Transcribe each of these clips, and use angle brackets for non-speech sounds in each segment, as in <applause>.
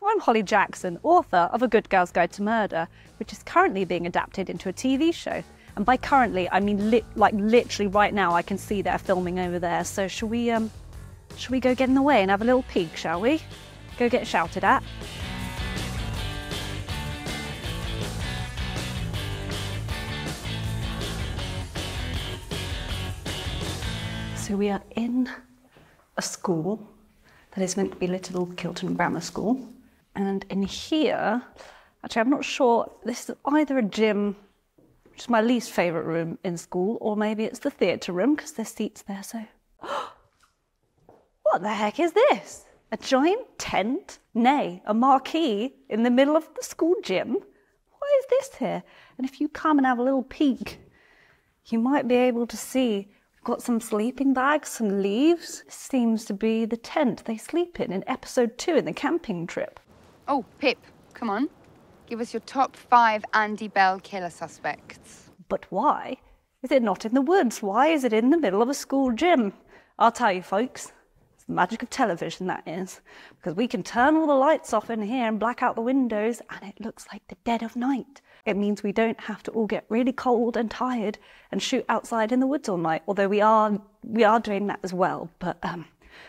I'm Holly Jackson, author of A Good Girl's Guide to Murder, which is currently being adapted into a TV show. And by currently, I mean li- like literally right now. I can see they're filming over there. So shall we, um, shall we go get in the way and have a little peek? Shall we? Go get shouted at. So we are in a school that is meant to be Little Kilton Grammar School. And in here, actually, I'm not sure, this is either a gym, which is my least favourite room in school, or maybe it's the theatre room because there's seats there. So, <gasps> what the heck is this? A giant tent? Nay, a marquee in the middle of the school gym? Why is this here? And if you come and have a little peek, you might be able to see got some sleeping bags, some leaves. Seems to be the tent they sleep in in episode two in the camping trip. Oh, Pip, come on. Give us your top five Andy Bell killer suspects. But why is it not in the woods? Why is it in the middle of a school gym? I'll tell you, folks. It's the magic of television, that is. Because we can turn all the lights off in here and black out the windows, and it looks like the dead of night. It means we don't have to all get really cold and tired and shoot outside in the woods all night. Although we are we are doing that as well, but um,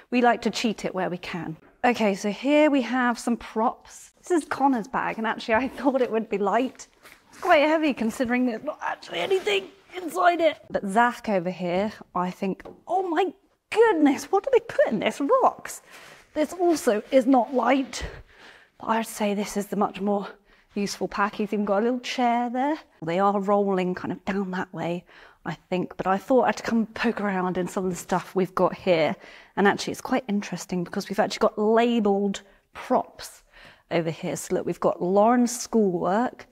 we like to cheat it where we can. Okay, so here we have some props. This is Connor's bag, and actually I <laughs> thought it would be light. It's quite heavy considering there's not actually anything inside it. But Zach over here, I think, oh my goodness, what do they put in this? Rocks. This also is not light. But I'd say this is the much more useful pack. He's even got a little chair there. They are rolling kind of down that way, I think. But I thought I'd come poke around in some of the stuff we've got here. And actually, it's quite interesting because we've actually got labelled props over here. So look, we've got Lauren's schoolwork,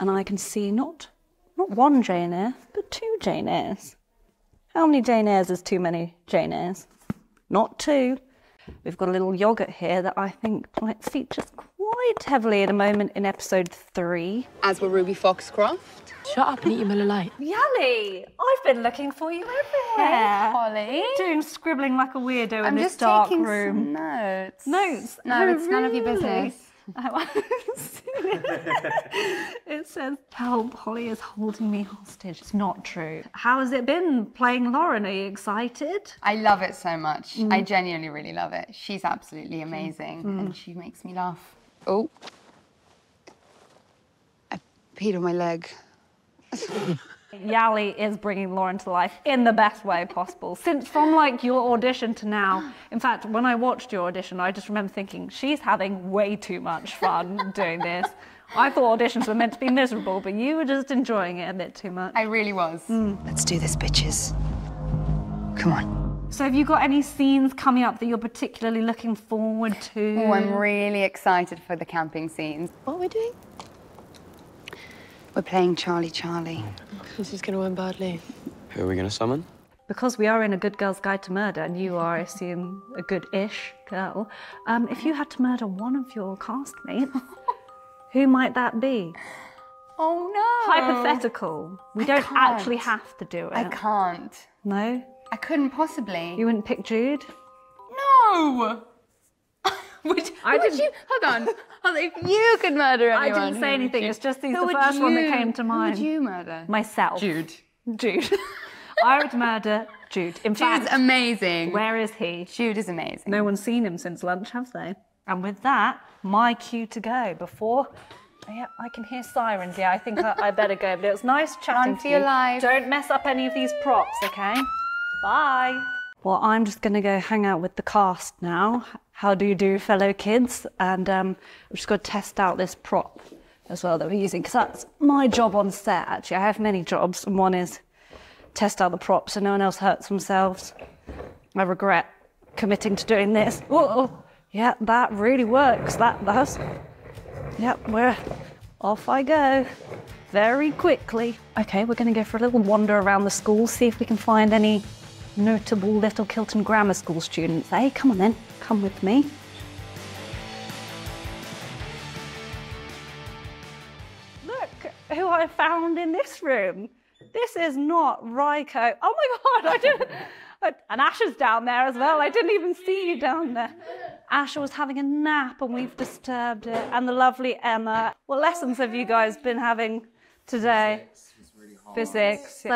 and I can see not not one Jane Eyre, but two Jane Eyres. How many Jane Eyres is too many Jane Eyres? Not two. We've got a little yogurt here that I think might feature quite heavily at a moment in episode three. As were Ruby Foxcroft. Shut up and eat your Miller Lite. Yali, I've been looking for you everywhere. Holly. Doing scribbling like a weirdo I'm in this just dark taking room. some notes. Notes? No, Oh, it's none of your business. <laughs> I've seen it. <laughs> it says, help, Holly is holding me hostage. It's not true. How has it been playing Lauren? Are you excited? I love it so much. Mm. I genuinely really love it. She's absolutely amazing Mm. and she makes me laugh. Oh. I peed on my leg. <laughs> Yali is bringing Lauren to life in the best way possible. Since from like your audition to now, in fact, when I watched your audition, I just remember thinking she's having way too much fun <laughs> doing this. I thought auditions were meant to be miserable, but you were just enjoying it a bit too much. I really was. Mm. Let's do this, bitches. Come on. So, have you got any scenes coming up that you're particularly looking forward to? Oh, I'm really excited for the camping scenes. What are we doing? We're playing Charlie Charlie. This is going to end badly. Who are we going to summon? Because we are in a good girl's guide to murder, and you are, I assume, a good-ish girl. Um, if you had to murder one of your castmates, <laughs> who might that be? Oh no! Hypothetical. We I don't can't. actually have to do it. I can't. No, I couldn't possibly. you wouldn't pick Jude. No! <laughs> would, I would you? Hold on. Hold on. If you could murder I didn't say anything. It's just he's who the would first one that came to mind. Who would you murder? Myself. Jude. Jude. <laughs> I would murder Jude. In Jude's fact, amazing. where is he? Jude is amazing. No one's seen him since lunch, have they? And with that, my cue to go before. Oh yeah, I can hear sirens. Yeah, I think I, I better go. But it was nice chatting Run for to your you. life. Don't mess up any of these props, okay? Bye. Well, I'm just going to go hang out with the cast now. How do you do, fellow kids? And um, I'm just going to test out this prop as well that we're using because that's my job on set. Actually, I have many jobs, and one is test out the props so no one else hurts themselves. I regret committing to doing this. Whoa, yeah, that really works. That does. Yep, we're off I go very quickly. Okay, we're going to go for a little wander around the school, see if we can find any notable Little Kilton Grammar School students. Hey, come on then, come with me. Look who I found in this room. This is not Raiko. Oh my god, I didn't <laughs> And Asha's down there as well. I didn't even see you down there. Asha was having a nap and we've disturbed it. And the lovely Emma. What lessons have you guys been having today?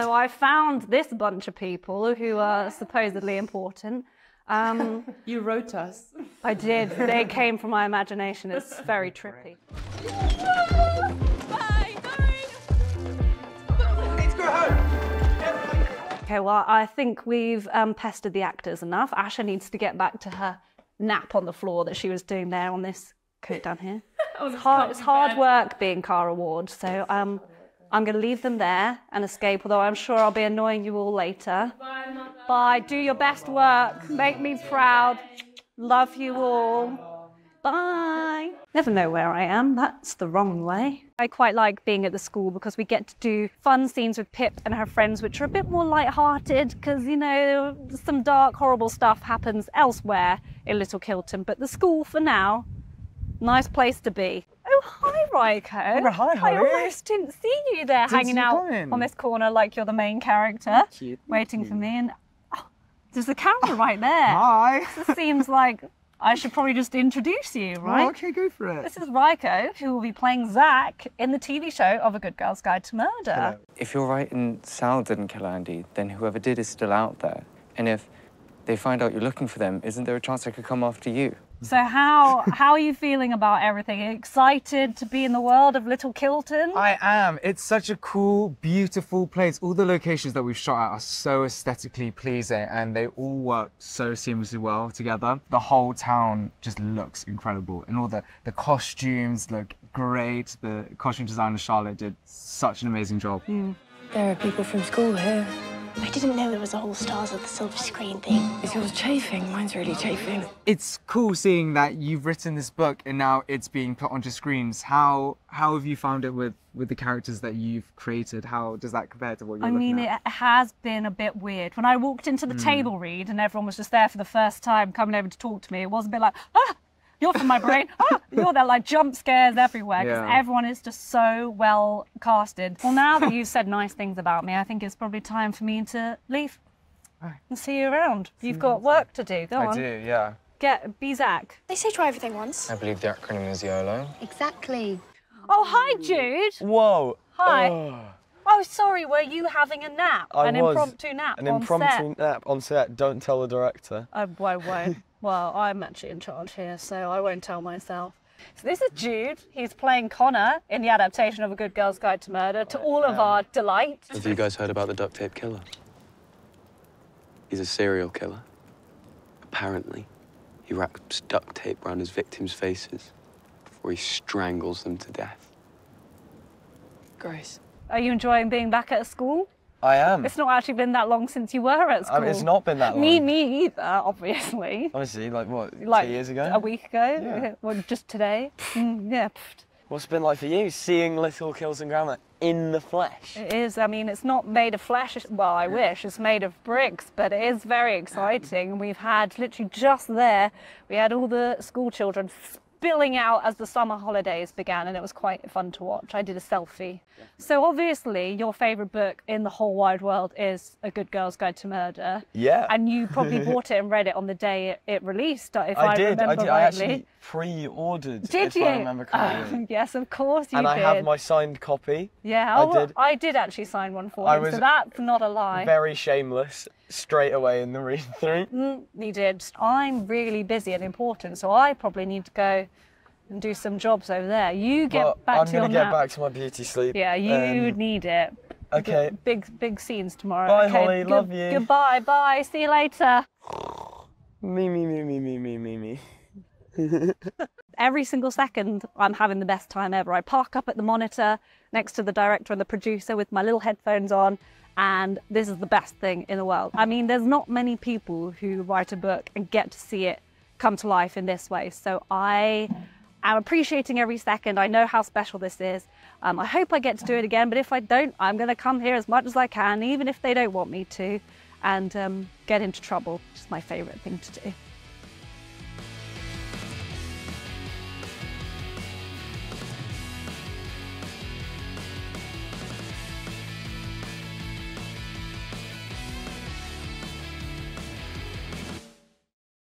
So I found this bunch of people who are supposedly important. Um, <laughs> You wrote us. I did. They came from my imagination. It's very <laughs> trippy. Okay, well, I think we've um, pestered the actors enough. Asha needs to get back to her nap on the floor that she was doing there on this coat down here. <laughs> It's hard, it's hard work being Cara Ward, so um, I'm going to leave them there and escape, although I'm sure I'll be annoying you all later. Bye. Do your best work. Make me proud. Love you all. Bye. Never know where I am. That's the wrong way. I quite like being at the school because we get to do fun scenes with Pip and her friends, which are a bit more light-hearted because, you know, some dark, horrible stuff happens elsewhere in Little Kilton. But the school, for now, nice place to be. Oh, hi, Raiko. Oh, hi, I almost didn't see you there hanging you out coming. on this corner like you're the main character, you, thank waiting for me. And oh, there's a camera oh, right there. Hi. This seems like I should probably just introduce you, oh, right? Oh, okay, go for it. This is Raiko, who will be playing Zach in the TV show of A Good Girl's Guide to Murder. If you're right and Sal didn't kill Andy, then whoever did is still out there. And if they find out you're looking for them, isn't there a chance they could come after you? So how how are you feeling about everything? Excited to be in the world of Little Kilton? I am. It's such a cool, beautiful place. All the locations that we've shot at are so aesthetically pleasing and they all work so seamlessly well together. The whole town just looks incredible and all the, the costumes look great. The costume designer Charlotte did such an amazing job. Hmm. There are people from school here. I didn't know there was a whole Stars of the Silver Screen thing. Is yours chafing? Mine's really chafing. It's cool seeing that you've written this book and now it's being put onto screens. How how have you found it with with the characters that you've created? How does that compare to what you're I mean, looking it has been a bit weird. When I walked into the table read and everyone was just there for the first time coming over to talk to me, it was a bit like, ah, you're from my brain. Ah, you're there, like jump scares everywhere because Yeah. everyone is just so well casted. Well, now that you've said nice things about me, I think it's probably time for me to leave and see you around. You've got work to do. Go I on. do, yeah. Get be Zach. They say try everything once. I believe the acronym is YOLO. Exactly. Oh, hi, Jude. Whoa. Hi. Oh, Oh, sorry. Were you having a nap? I an was. impromptu nap an on impromptu set? nap on set. Don't tell the director. I, I won't. Well, I'm actually in charge here, so I won't tell myself. So this is Jude. He's playing Connor in the adaptation of A Good Girl's Guide to Murder, to all of um, our delight. Have you guys heard about the duct tape killer? He's a serial killer. Apparently, he wraps duct tape around his victims' faces before he strangles them to death. Gross. Are you enjoying being back at school? I am. It's not actually been that long since you were at school. I mean, it's not been that long. Me, me either, obviously. Honestly, like what? Like two years ago. A week ago? Yeah. <laughs> Well, just today? <laughs> Mm, yeah. What's it been like for you, seeing Little Kilton Grammar in the flesh? It is. I mean, it's not made of flesh. Well, I wish it's made of bricks, but it is very exciting. We've had literally just there, we had all the school children spilling out as the summer holidays began, and it was quite fun to watch. I did a selfie. So, obviously, your favourite book in the whole wide world is A Good Girl's Guide to Murder. Yeah. And you probably <laughs> bought it and read it on the day it, it released, if I, I did. remember I did. rightly. I actually pre-ordered. did if you? I remember correctly. Oh, <laughs> yes, of course you and did. I have my signed copy. Yeah, I oh, did. I did actually sign one for I so was that's not a lie. Very shameless. Straight away in the read through. Mm, he did. I'm really busy and important, so I probably need to go and do some jobs over there. You get But back I'm to your gonna get nap. back to my beauty sleep. Yeah, you Um, need it. Okay. Big, big scenes tomorrow. Bye, okay, Holly, love you. Goodbye, bye. See you later. Me, me, me, me, me, me, me, me. <laughs> every single second I'm having the best time ever. I park up at the monitor next to the director and the producer with my little headphones on, and this is the best thing in the world. I mean, there's not many people who write a book and get to see it come to life in this way. So I am appreciating every second. I know how special this is. Um, I hope I get to do it again, but if I don't, I'm going to come here as much as I can, even if they don't want me to, and um, get into trouble, which is my favourite thing to do.